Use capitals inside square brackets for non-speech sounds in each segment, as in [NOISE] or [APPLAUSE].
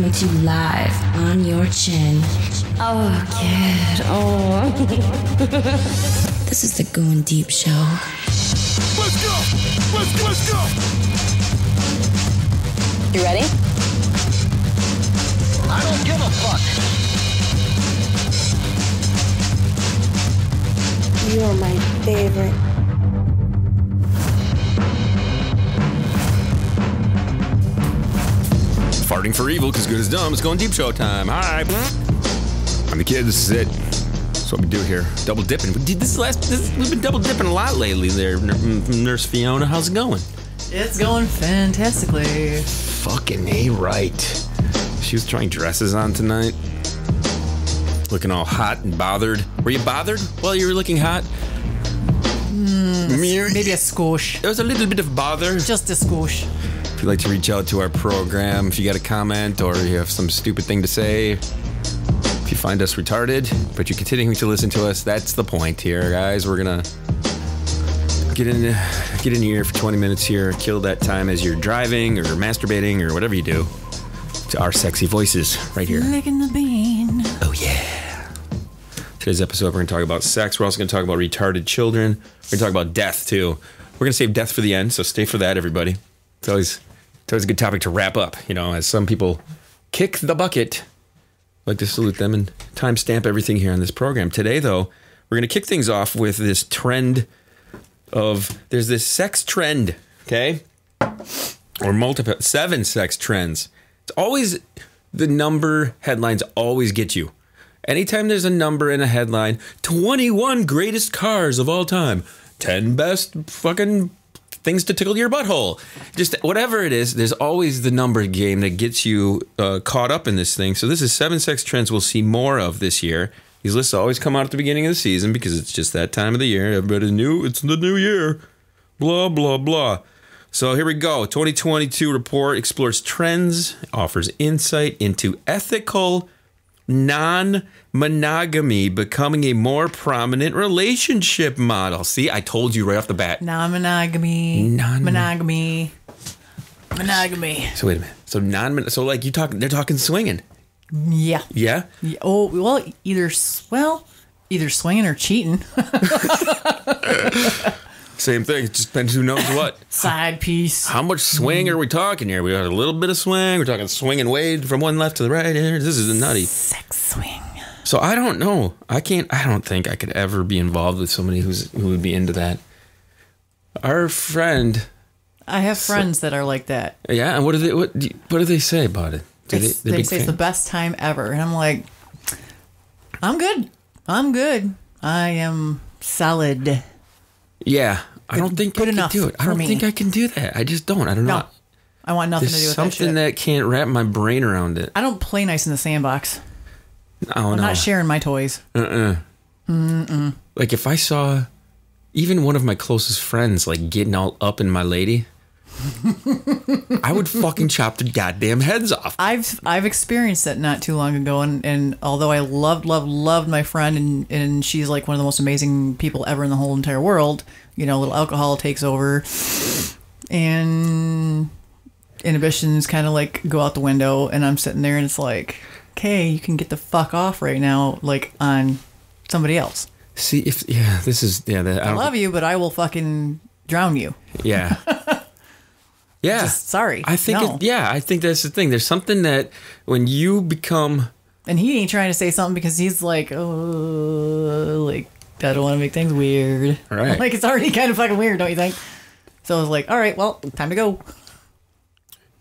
coming to you live on your chin. Oh, kid. Oh. [LAUGHS] this is the Going Deep Show. Let's go! Let's go! Let's go! You ready? I don't give a fuck. You're my favorite. Farting for evil, because good is dumb. It's going deep show time. Hi. I'm the kid. This is it. That's what we do here. Double dipping. Dude, This last. This, we've been double dipping a lot lately. There, Nurse Fiona. How's it going? It's going fantastically. Fucking a right. She was trying dresses on tonight. Looking all hot and bothered. Were you bothered while you were looking hot? Hmm, maybe a squoosh. There was a little bit of bother. Just a squoosh. If you'd like to reach out to our program, if you got a comment or you have some stupid thing to say, if you find us retarded, but you're continuing to listen to us, that's the point here, guys. We're gonna get in, get in here for 20 minutes here, kill that time as you're driving or masturbating or whatever you do to our sexy voices right here. Licking the bean. Oh yeah. Today's episode, we're gonna talk about sex. We're also gonna talk about retarded children. We're gonna talk about death too. We're gonna save death for the end, so stay for that, everybody. It's always it's always a good topic to wrap up. You know, as some people kick the bucket. I'd like to salute them and timestamp everything here on this program. Today, though, we're gonna kick things off with this trend of there's this sex trend, okay, or multiple seven sex trends. It's always the number headlines always get you. Anytime there's a number in a headline, 21 greatest cars of all time, 10 best fucking things to tickle your butthole. Just whatever it is, there's always the number game that gets you uh, caught up in this thing. So this is seven sex trends we'll see more of this year. These lists always come out at the beginning of the season because it's just that time of the year. Everybody's new. it's the new year. Blah blah blah. So here we go. 2022 report explores trends, offers insight into ethical non monogamy becoming a more prominent relationship model. See, I told you right off the bat. Non-monogamy. Non- monogamy. Monogamy. So wait a minute. So non-monogamy. so like you talking they're talking swinging. Yeah. Yeah? Yeah, Oh well, either well, either swinging or cheating. [LAUGHS] [LAUGHS] Same thing. It just depends who knows what. [LAUGHS] Side piece. How much swing are we talking here? We got a little bit of swing. We're talking swing and wade from one left to the right. Here, This is a nutty. Sex swing. So I don't know. I can't. I don't think I could ever be involved with somebody who's who would be into that. Our friend, I have friends that are like that. yeah. And what do they what do, what do they say about it? Do It's- they big say it's the best time ever, and I'm like, I'm good. I'm good. I am solid. Yeah, I don't think good I can do it. I don't me. think I can do that. I just don't. I don't know. I want nothing to do There's with that something shit. that, can't wrap my brain around it. I don't play nice in the sandbox. Oh I'm no. not sharing my toys. Uh. like if I saw even one of my closest friends like getting all up in my lady, [LAUGHS] I would fucking chop the goddamn heads off. I've I've experienced that not too long ago, and, and although I loved loved loved my friend, and and she's like one of the most amazing people ever in the whole entire world. You know, a little alcohol takes over, and inhibitions kind of like go out the window, and I'm sitting there, and it's like, okay, you can get the fuck off right now, like on somebody else. See if yeah, this is yeah. That, I, I love you, but I will fucking drown you. Yeah. [LAUGHS] Yeah. Just sorry. I think No. it, yeah, I think that's the thing. There's something that when you become And he ain't trying to say something because he's like, oh, like I don't want to make things weird. Right. [LAUGHS] Like it's already kind of fucking weird, don't you think? So I was like, all right, well, time to go.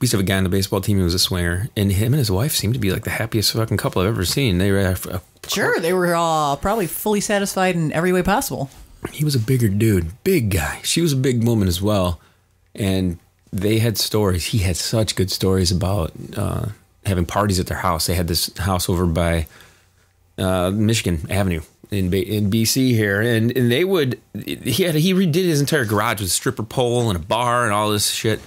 we used to have a guy on the baseball team who was a swinger, and him and his wife seemed to be like the happiest fucking couple I've ever seen. They were uh, Sure, they were uh, probably fully satisfied in every way possible. he was a bigger dude, big guy. She was a big woman as well, and they had stories. He had such good stories about uh, having parties at their house. They had this house over by uh, Michigan Avenue in B- in BC here, and and they would he had he redid his entire garage with a stripper pole and a bar and all this shit,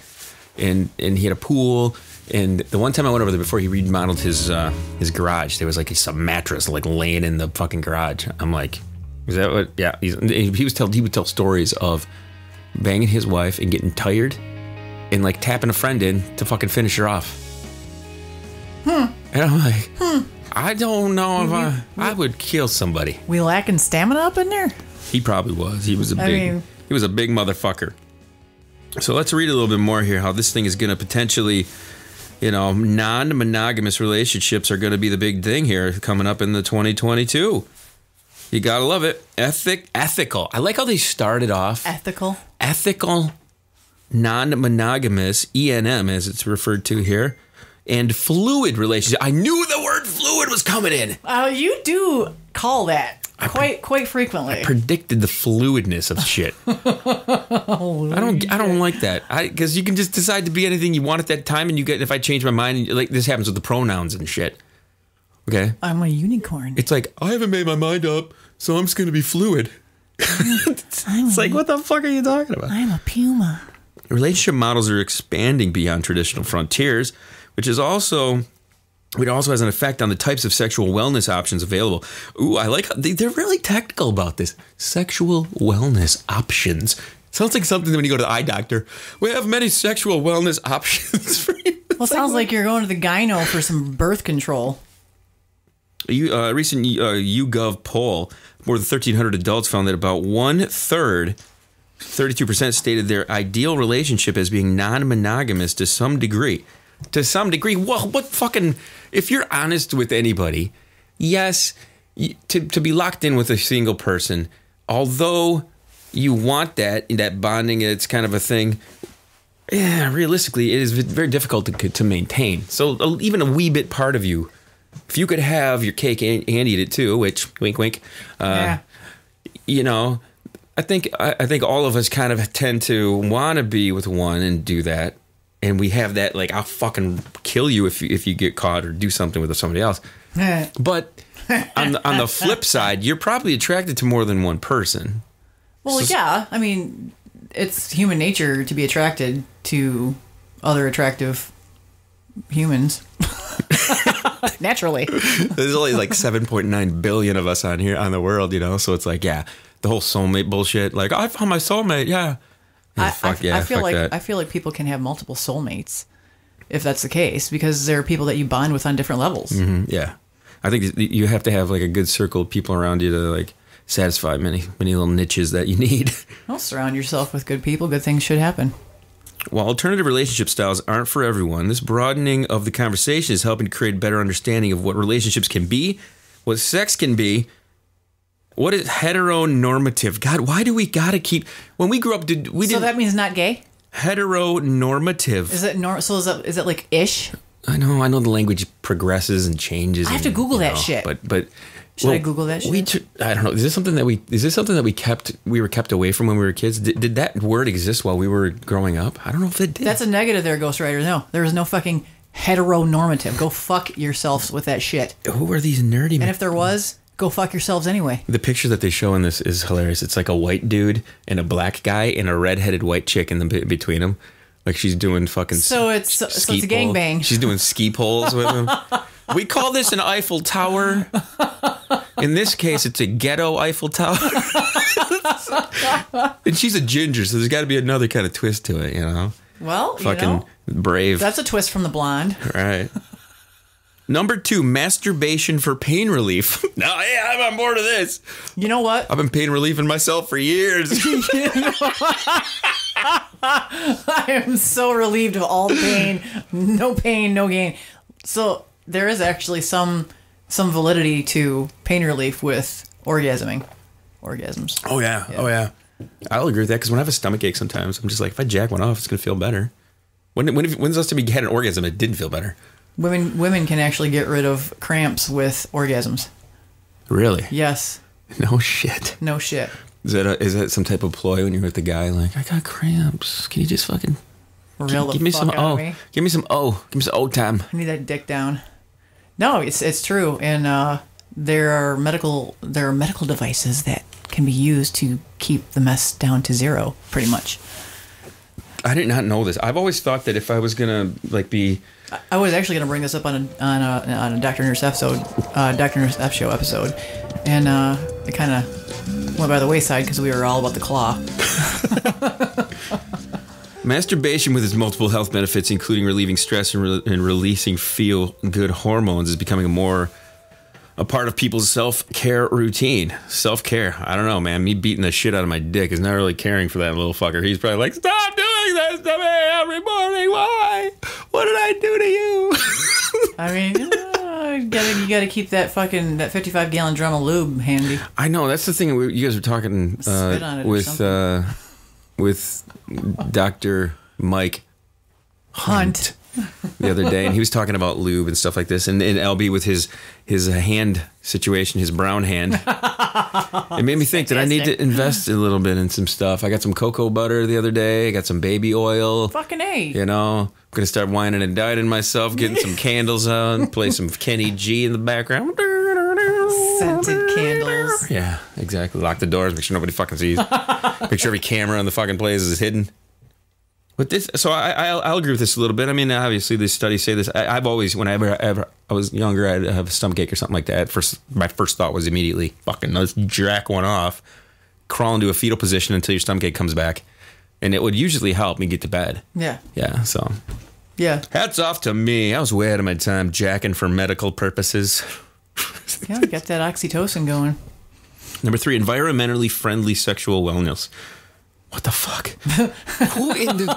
and and he had a pool. And the one time I went over there before he remodeled his uh, his garage, there was like some mattress like laying in the fucking garage. I'm like, is that what? Yeah, he was tell he would tell stories of banging his wife and getting tired, and like tapping a friend in to fucking finish her off. Hmm. And I'm like, hmm. I don't know if I I would kill somebody. We lacking stamina up in there? He probably was. He was a big I mean- he was a big motherfucker. So let's read a little bit more here how this thing is going to potentially you know, non-monogamous relationships are going to be the big thing here coming up in the 2022. You got to love it. Ethic ethical. I like how they started off Ethical. ethical, non monogamous, ENM as it's referred to here, and fluid relationship. I knew the word fluid was coming in. Uh, you do call that quite quite frequently. Predicted the fluidness of shit. [LAUGHS] I don't I don't like that. I because you can just decide to be anything you want at that time and you get if I change my mind like this happens with the pronouns and shit. Okay? I'm a unicorn. It's like I haven't made my mind up, so I'm just gonna be fluid. [LAUGHS] it's, [LAUGHS] it's like what the fuck are you talking about? I'm a puma. Relationship models are expanding beyond traditional frontiers, which is also it also has an effect on the types of sexual wellness options available. Ooh, I like they, they're really technical about this. Sexual wellness options. Sounds like something when you go to the eye doctor. We have many sexual wellness [LAUGHS] options for you. Well, sounds like you're going to the gyno for some birth control. You, uh, recent uh, YouGov poll, more than 1,300 adults found that about one third, 32% stated their ideal relationship as being non monogamous to some degree. To some degree. Well, what fucking. If you're honest with anybody, yes, to, to be locked in with a single person, although you want that, that bonding, it's kind of a thing yeah, realistically, it is very difficult to, to maintain. So even a wee bit part of you, if you could have your cake and, and eat it too, which wink, wink, uh, yeah. you know, I think I, I think all of us kind of tend to want to be with one and do that, and we have that like I'll fucking kill you if you, if you get caught or do something with somebody else. [LAUGHS] But on the, on the flip side, you're probably attracted to more than one person. Well, yeah. I mean, it's human nature to be attracted to other attractive humans. [LAUGHS] Naturally. There's only like 7.9 billion of us on here on the world, you know. So it's like, yeah, the whole soulmate bullshit. Like, oh, I found my soulmate. Yeah. Yeah, I, fuck I, yeah. I feel like that. I feel like people can have multiple soulmates if that's the case because there are people that you bond with on different levels. Mm-hmm, yeah. I think you have to have like a good circle of people around you to like satisfy many many little niches that you need. [LAUGHS] Well, surround yourself with good people. Good things should happen. While alternative relationship styles aren't for everyone, this broadening of the conversation is helping to create a better understanding of what relationships can be, what sex can be, what is heteronormative. God, why do we gotta keep? When we grew up, did we So did that means not gay. heteronormative? Is it nor? So is that is it like ish? I know, I know the language progresses and changes. I have to Google that know, shit. But but Should I Google that We shit? tr- I don't know. Is this something that we is this something that we kept we were kept away from when we were kids? Did, did that word exist while we were growing up? I don't know if it did. That's a negative there, Ghostwriter. No, there is no fucking heteronormative. Go fuck yourselves with that shit. Who are these nerdy? And if there was, go fuck yourselves anyway. the picture that they show in this is hilarious. It's like a white dude and a black guy and a redheaded white chick in the be- between them. Like she's doing fucking. So it's- so it's a gangbang. She's doing ski poles with him. [LAUGHS] we call this an Eiffel Tower. In this case, it's a ghetto Eiffel Tower. [LAUGHS] and she's a ginger, so there's got to be another kind of twist to it, you know. Well, you Fucking know, brave. that's a twist from the blonde. right. Number two, masturbation for pain relief. [LAUGHS] no, yeah, I'm on board of this. You know what? I've been pain relieving myself for years. [LAUGHS] [LAUGHS] I am so relieved of all pain. No pain, no gain. So there is actually some some validity to pain relief with orgasming. Orgasms. oh yeah. oh yeah. I'll agree with that because when I have a stomach ache, sometimes I'm just like, if I jack one off, it's gonna feel better. When when when's the last time you had an orgasm? It didn't feel better. Women women can actually get rid of cramps with orgasms. Really? Yes. No shit. No shit. Is that a, is that some type of ploy when you're with the guy? Like, I got cramps. Can you just fucking Real the give me some oh, me. give me some oh, give me some oh time. I need that dick down. No, it's it's true, and uh, there are medical there are medical devices that can be used to keep the mess down to zero, pretty much. I did not know this. I've always thought that if I was gonna like be I was actually going to bring this up on a on a, on a Doctor Nurse episode, uh, Doctor Nurse F show episode, and uh, it kind of went by the wayside because we were all about the claw. [LAUGHS] Masturbation, with its multiple health benefits, including relieving stress and, re- and releasing feel good hormones, is becoming a more a part of people's self care routine. Self care. I don't know, man. Me beating the shit out of my dick is not really caring for that little fucker. He's probably like, stop doing this to me every morning. Why? What did I do to you? [LAUGHS] I mean, uh, you gotta you gotta keep that fucking that 55 gallon drum of lube handy. I know that's the thing. we- You guys were talking uh, with uh, with Doctor Mike Hunt. The other day, and he was talking about lube and stuff like this, and, and LB with his his hand situation, his brown hand. it made me think that I need to invest a little bit in some stuff. I got some cocoa butter the other day. I got some baby oil. Fucking a. You know, I'm gonna start whining and dieting myself, getting some [LAUGHS] candles on, play some Kenny G in the background. Scented candles. Yeah, exactly. Lock the doors. Make sure nobody fucking sees. make sure every camera on the fucking place is hidden. But this, so I, I'll, I'll agree with this a little bit. I mean, obviously, these studies say this. I, I've always, whenever I ever I was younger, I'd have a stomach ache or something like that. First, my first thought was immediately, fucking, let's jack one off, crawl into a fetal position until your stomach ache comes back, and it would usually help me get to bed. Yeah. Yeah, so Yeah. hats off to me. I was way out of my time jacking for medical purposes. [LAUGHS] Yeah. Get that oxytocin going. Number three, environmentally friendly sexual wellness. What the fuck? [LAUGHS] who in the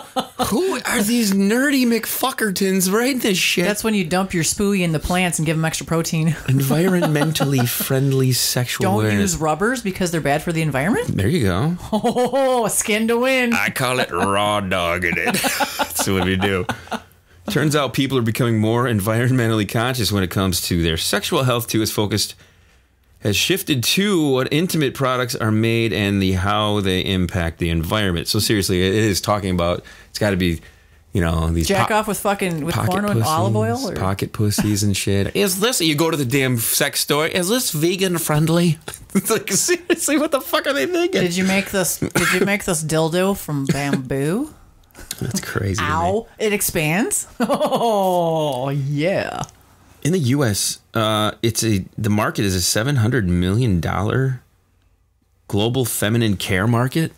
who are these nerdy McFuckertons writing this shit? That's when you dump your spooey in the plants and give them extra protein. [LAUGHS] environmentally [LAUGHS] friendly sexual Don't awareness. use rubbers because they're bad for the environment. there you go. Oh, skin to win. I call it raw dogging it. That's what we do. Turns out people are becoming more environmentally conscious when it comes to their sexual health too. Is focused has shifted to what intimate products are made and the how they impact the environment. So seriously, it is talking about. It's got to be, you know, these Jack po- off with fucking with pocket corn with olive oil. Or? pocket pussies and shit. Is this? You go to the damn sex store. Is this vegan friendly? [LAUGHS] it's like seriously, what the fuck are they thinking? Did you make this? Did you make this dildo from bamboo? That's crazy. to. Ow! It expands. [LAUGHS] Oh yeah. In the U.S., uh, it's a the market is a seven hundred million dollar global feminine care market.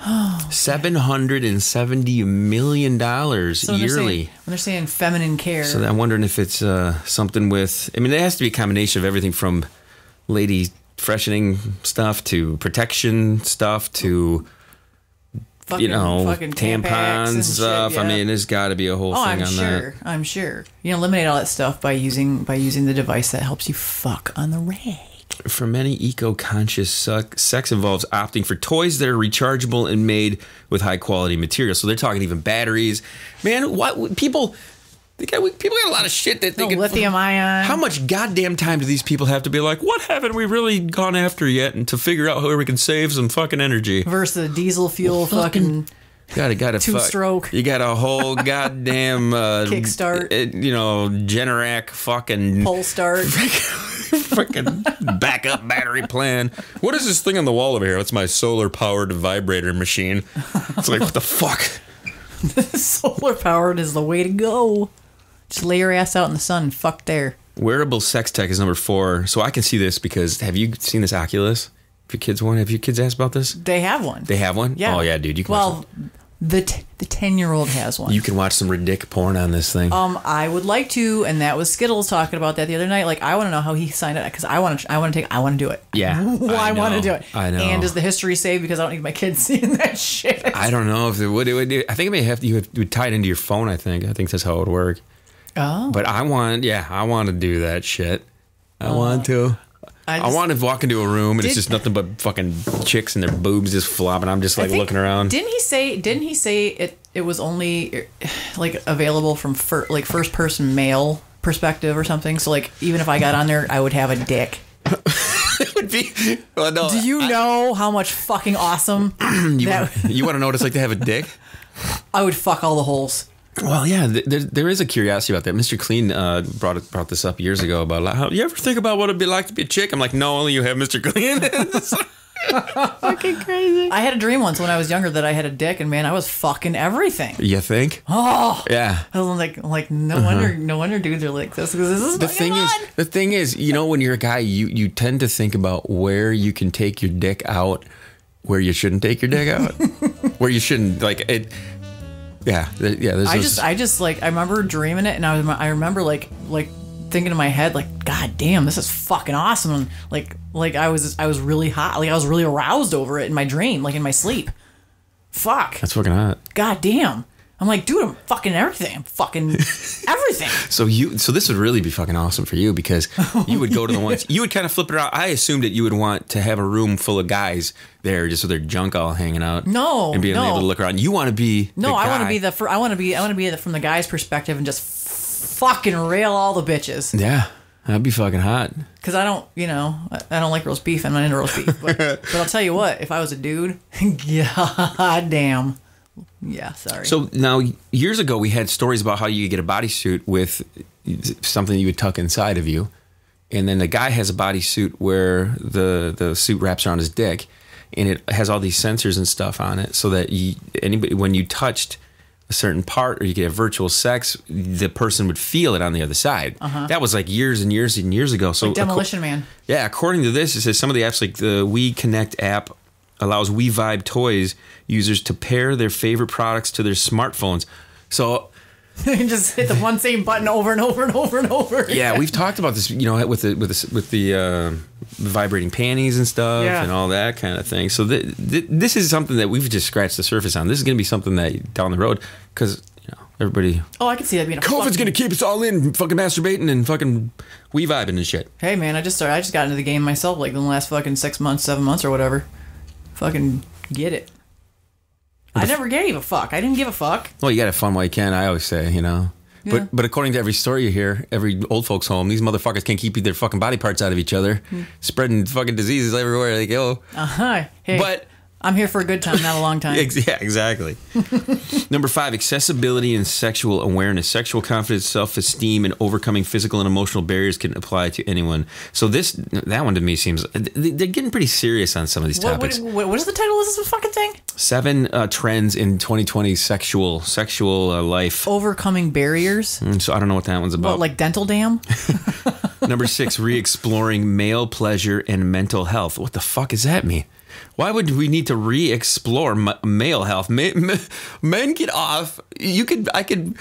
[GASPS] Seven hundred and seventy million dollars So when they're saying- yearly. when they're saying feminine care, So I'm wondering if it's uh, something with. I mean, it has to be a combination of everything from lady freshening stuff to protection stuff to fucking, you know fucking and tampons shit, stuff. I mean, there's got to be a whole Oh, thing I'm on sure. I'm sure. You eliminate all that stuff by using by using the device that helps you fuck on the rag. For many eco-conscious, suck, sex involves opting for toys that are rechargeable and made with high-quality material. So they're talking even batteries. Man, what people? They got, people got a lot of shit that they No can. lithium ion. How much goddamn time do these people have to be like, what haven't we really gone after yet? And to figure out how we can save some fucking energy. versus a diesel fuel fucking- fucking Got got a Two-stroke. You got a whole goddamn uh, [LAUGHS] Kickstart. uh, You know, Generac fucking pole start. [LAUGHS] freaking backup battery plan. What is this thing on the wall over here? It's my solar powered vibrator machine. It's like what the fuck. [LAUGHS] Solar powered is the way to go. Just lay your ass out in the sun fuck there. Wearable sex tech is number four. So I can see this because have you seen this Oculus? If your kids want, have your kids asked about this? They have one. They have one. yeah. Oh yeah, dude. You can well, the t- the ten year old has one. You can watch some ridic porn on this thing. um, I would like to, and that was Skittles talking about that the other night. Like, I want to know how he signed it because I want to. I want to take. I want to do it. Yeah, well, [LAUGHS] I I, want to do it. I know. And is the history saved because I don't need my kids [LAUGHS] seeing that shit? I don't know if it would. It would I think it may have to. You have to tie it into your phone. I think. I think that's how it would work. Oh, But I want. Yeah, I want to do that shit. I uh-huh. want to. I, I want to walk into a room and it's just nothing but fucking chicks and their boobs just flopping. I'm just like think- looking around. Didn't he say? Didn't he say it? It was only like available from fir- like first person male perspective or something. So like even if I got on there, I would have a dick. [LAUGHS] it would be. Well, no. Do you know how much fucking awesome [CLEARS THROAT] You, that you want to know what it's like to have a dick? I would fuck all the holes. Well, yeah, there, there is a curiosity about that. Mr. Clean uh, brought it, brought this up years ago about how you ever think about what it'd be like to be a chick? I'm like, no, only you have Mr. Clean. [LAUGHS] Fucking crazy. I had a dream once when I was younger that I had a dick, and man, I was fucking everything. you think? Oh, yeah. I was like, like no wonder, no wonder dudes are like this because this is Uh-huh. The fucking thing is, the thing is, you know, when you're a guy, you you tend to think about where you can take your dick out, where you shouldn't take your dick out, [LAUGHS] where you shouldn't. Like it, Yeah, th- yeah. There's I those- just, I just like, I remember dreaming it, and I was, I remember like, like thinking in my head, like, God damn, this is fucking awesome. And like, like I was, I was really hot, like I was really aroused over it in my dream, like in my sleep. Fuck. that's fucking hot. God damn. I'm like, dude, I'm fucking everything. I'm fucking [LAUGHS] everything. So you, so this would really be fucking awesome for you because [LAUGHS] Oh, you would go to the ones you would kind of flip it out. I assumed that you would want to have a room full of guys there, just with their junk all hanging out. No, and being no. able to look around. You want to be No, the I want to be the, I want to be, I want to be the, from the guy's perspective and just fucking rail all the bitches. yeah. That'd be fucking hot. Because I don't, you know, I, I don't like roast beef. I'm not into roast beef. But, [LAUGHS] but I'll tell you what, if I was a dude, god damn. Yeah, sorry. So now, years ago, we had stories about how you could get a bodysuit with something you would tuck inside of you, and then the guy has a bodysuit where the the suit wraps around his dick, and it has all these sensors and stuff on it, so that you, anybody when you touched a certain part or you could have virtual sex, the person would feel it on the other side. That was like years and years and years ago. So Uh-huh. Demolition Man. yeah, according to this, it says some of the apps like the We Connect app allows We Vibe toys users to pair their favorite products to their smartphones. So [LAUGHS] you can just hit the one same button over and over and over and over. yeah, we've [LAUGHS] talked about this, you know, with the with the with the uh, vibrating panties and stuff Yeah. and all that kind of thing. So th- th- this is something that we've just scratched the surface on. This is going to be something that down the road because you know everybody. Oh, I can see that being a COVID's going to keep us all in, fucking masturbating and fucking we vibing and shit. Hey man, I just started. I just got into the game myself, like in the last fucking six months, seven months, or whatever. Fucking get it. I never gave a fuck. I didn't give a fuck. Well, you got to fun while you can. I always say, you know. Yeah. But but according to every story you hear, every old folks home, these motherfuckers can't keep their fucking body parts out of each other, Hmm. spreading fucking diseases everywhere they go. Hi. Hey, But- I'm here for a good time, not a long [LAUGHS] time. Yeah, exactly. [LAUGHS] Number five, accessibility and sexual awareness. Sexual confidence, self esteem, and overcoming physical and emotional barriers can apply to anyone. So this, that one to me seems they- they're getting pretty serious on some of these What, topics. what, what, is the title of this fucking thing? Seven uh, trends in 2020 sexual sexual uh, life. Overcoming barriers. Mm, So I don't know what that one's about. What, like dental dam? [LAUGHS] Number six, re-exploring male pleasure and mental health. What the fuck does that mean? Why would we need to re-explore male health? [LAUGHS] Men, get off. You could, I could.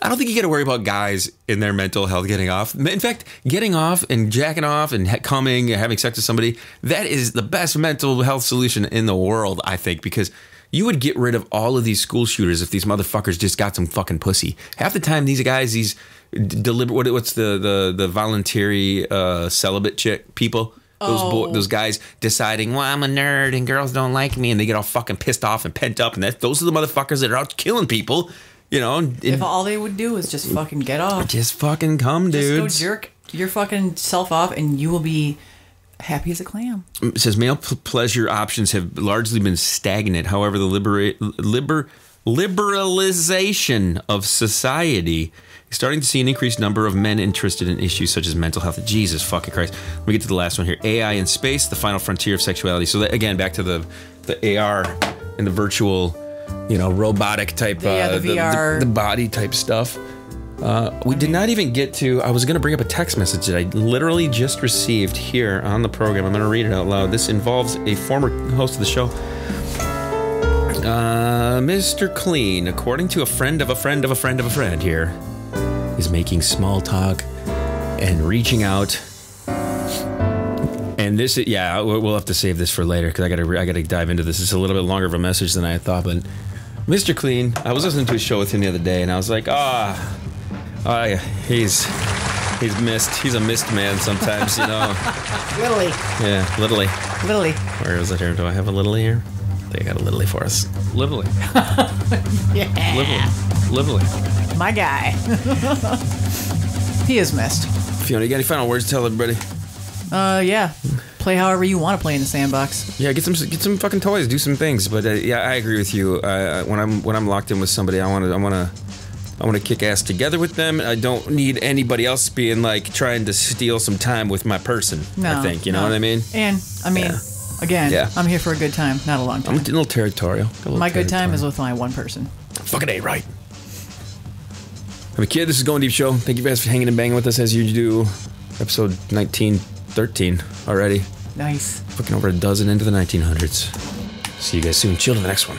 I don't think you got to worry about guys in their mental health getting off. In fact, getting off and jacking off and coming and having sex with somebody, that is the best mental health solution in the world, I think, because you would get rid of all of these school shooters if these motherfuckers just got some fucking pussy. Half the time, these guys, these deliberate, what, what's the, the, the voluntary uh, celibate chick people? Those Oh. those guys deciding, well, I'm a nerd and girls don't like me, and they get all fucking pissed off and pent up, and that those are the motherfuckers that are out killing people, you know. and- if all they would do is just fucking get off, just fucking come, just dude. go jerk your fucking self off, and you will be happy as a clam. Mm, it says male p- pleasure options have largely been stagnant. However, the liberate, liber, liberalization of society starting to see an increased number of men interested in issues such as mental health. Jesus fucking Christ. Let me get to the last one here. AI in space, the final frontier of sexuality. So that, again, back to the the AR and the virtual, you know, robotic type, The- yeah, uh, the VR. the body type stuff. Uh, we did not even get to. I was going to bring up a text message that I literally just received here on the program. I'm going to read it out loud. This involves a former host of the show, uh, Mr. Clean. According to a friend of a friend of a friend of a friend here, is making small talk and reaching out. And this, is, yeah, we'll have to save this for later because I got to I got to dive into this. It's a little bit longer of a message than I thought, but. Mr. Clean, I was listening to a show with him the other day, and I was like, ah, oh, yeah, he's he's missed. He's a missed man sometimes, you know. [LAUGHS] Literally, yeah, literally. literally. Where is it here? Do I have a literally here? I think I got a literally for us. Literally, [LAUGHS] Yeah, literally, literally. my guy. [LAUGHS] he is missed. Fiona, you got any final words to tell everybody? Uh, yeah. Play however you want to play in the sandbox. Yeah, get some get some fucking toys, do some things. But uh, yeah, I agree with you. Uh, when I'm when I'm locked in with somebody, I want to I want to I want to kick ass together with them. I don't need anybody else being like trying to steal some time with my person. No, I think you know no. what I mean. And I mean, Yeah. Again, Yeah. I'm here for a good time, not a long time. I'm a little territorial. A little My good time is with my one person. fucking a right. I'm a kid. This is Going Deep Show. Thank you guys for hanging and banging with us as you do. Episode 1913 already. Nice. Fucking over a dozen into the 1900s. See you guys soon. Chill to the next one.